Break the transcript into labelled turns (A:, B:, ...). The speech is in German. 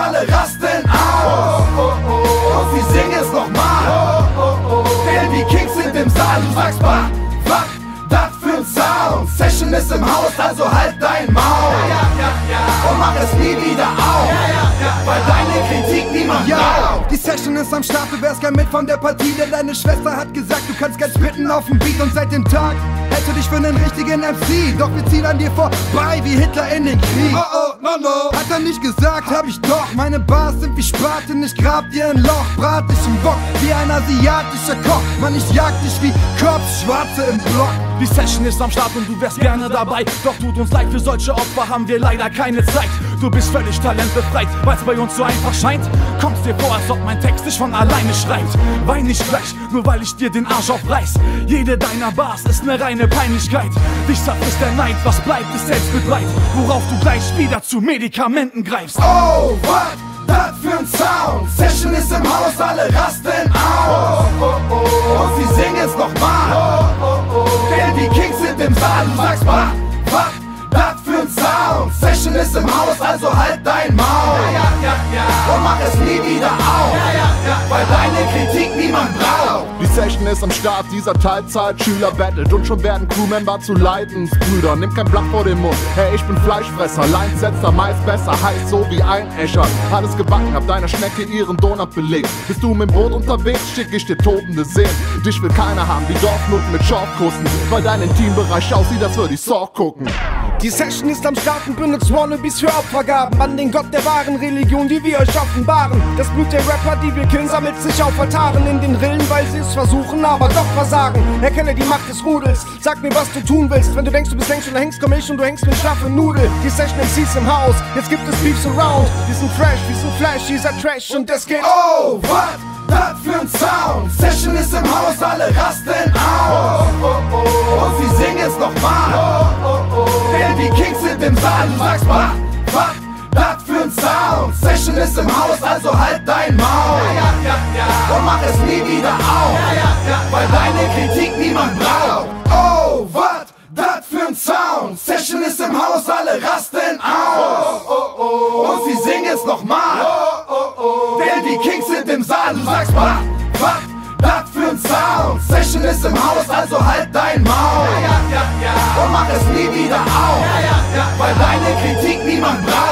A: alle rasten aus. Und sie singen es nochmal. Denn die Kings sind im Saal, du sagst, was, was, das für ein Sound. Session ist im Haus, also halt dein Maul. Und mach es nie wieder auf. Weil deine Kritik niemand braucht.
B: die Session ist am Start, du wärst gern mit von der Partie, denn deine Schwester hat gesagt, du kannst gern spitten auf dem Beat und seit dem Tag hältst du dich für einen richtigen MC. Doch wir ziehen an dir vorbei wie Hitler in den Krieg. Oh no no. Hat er nicht gesagt, hab ich doch. Meine Bars sind wie Spaten, ich grab dir ein Loch, brat dich im Bock wie ein asiatischer Koch. Mann, ich jag dich wie Korps Schwarze im Block.
C: Die Session ist am Start und du wärst gerne dabei. Doch tut uns leid, für solche Opfer haben wir leider keine Zeit. Du bist völlig talentbefreit, weil's bei uns so einfach scheint. Kommst dir vor, als ob mein Text dich von alleine schreibt. Wein nicht gleich, nur weil ich dir den Arsch aufreiß. Jede deiner Bars ist ne reine Peinlichkeit. Dich zerfrisst der Neid, was bleibt, ist Selbstmitleid. Worauf du gleich wieder zu Medikamenten greifst.
A: Oh, was, das für ein Sound. Session ist im Haus, alle rasten aus. Und sie singen es nochmal. Denn die Kings sind im Saal, du sagst, was, was, das für ein Sound. Session ist im Haus, also halt dein Maul. Und mach es nie wieder auf.
D: Session ist am Start, dieser Teilzeit-Schüler battelt und schon werden Crewmember zu Leidensbrüdern. Nimm kein Blatt vor den Mund, hey, ich bin Fleischfresser, am meist besser, heiß so wie ein Escher. Alles gebacken, hab deiner Schnecke ihren Donut belegt. Bist du mit dem Boot unterwegs, schick ich dir tobende Seen. Dich will keiner haben, wie Dorfnutten mit Schorfkussen, weil dein Intimbereich aussieht, als würde ich Saw gucken.
E: Die Session ist am Start und benutzt Wannabes für Opfergaben an den Gott der wahren Religion, die wir euch offenbaren. Das Blut der Rapper, die wir killen, sammelt sich auf Altaren in den Rillen, weil sie es versuchen, aber doch versagen. Erkenne die Macht des Rudels, sag mir, was du tun willst. Wenn du denkst, du bist längst und hängst, komm ich und du hängst mit schlaffe Nudel. Die Session MCs im Haus, jetzt gibt es Beefs around. Wir sind fresh, wir sind flash, dieser Trash und es geht.
A: Oh, was, das für ein Sound. Session ist im Haus, alle rasten aus. Und sie singen es nochmal. Denn die Kings sind im Saal, du sagst, was, was, das für ein Sound. Session ist im Haus, also halt dein Maul. Und mach es nie wieder auf. Weil deine Kritik niemand braucht. Oh, was, das für ein Sound. Session ist im Haus, alle rasten aus. Und sie singen es nochmal. Denn die Kings sind im Saal, du sagst, was, was, das für ein Sound. Session ist im Haus, also halt dein Maul. Es nie wieder auf. Weil deine Kritik niemand braucht.